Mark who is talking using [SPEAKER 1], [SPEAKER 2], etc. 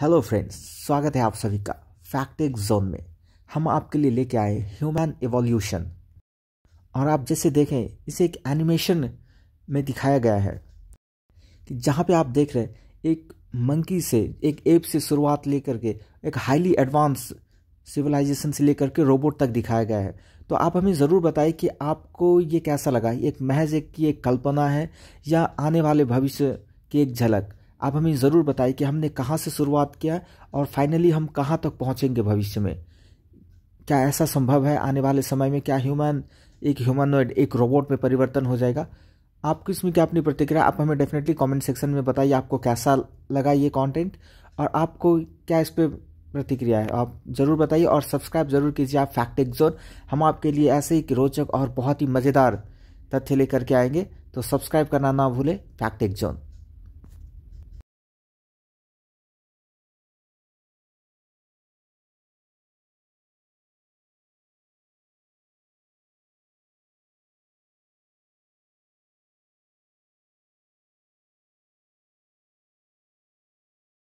[SPEAKER 1] Hello friends स्वागत है आप सभी का फैक्टिक जोन में। हम आपके लिए लेके आए ह्यूमन एवोल्यूशन और आप जैसे देखें, इसे एक एनिमेशन में दिखाया गया है कि जहाँ पे आप देख रहे हैं, एक मंकी से, एक एप से शुरुआत लेकर के, एक हाईली एडवांस सिविलाइजेशन से लेकर के रोबोट तक दिखाया गया है। तो आप हमें ज़रूर बताइए कि आपको ये कैसा लगा? एक महज एक की एक कल्पना है या आने वाले भविष्य की एक झलक? आप हमें ज़रूर बताइए कि हमने कहाँ से शुरुआत किया और फाइनली हम कहाँ तक पहुँचेंगे भविष्य में। क्या ऐसा संभव है? आने वाले समय में क्या ह्यूमन एक ह्यूमनोइड एक रोबोट में परिवर्तन हो जाएगा? आपको इसमें क्या अपनी प्रतिक्रिया? आप हमें डेफिनेटली कमेंट सेक्शन में बताइए आपको कैसा लगा ये कंटेंट और आपको क्या इस पर प्रतिक्रिया है। आप ज़रूर बताइए और सब्सक्राइब ज़रूर कीजिए आप फैक्टिक जोन हम आपके लिए ऐसे ही रोचक और बहुत ही मज़ेदार तथ्य लेकर के आएँगे। तो सब्सक्राइब करना ना भूलें फैक्टिक जोन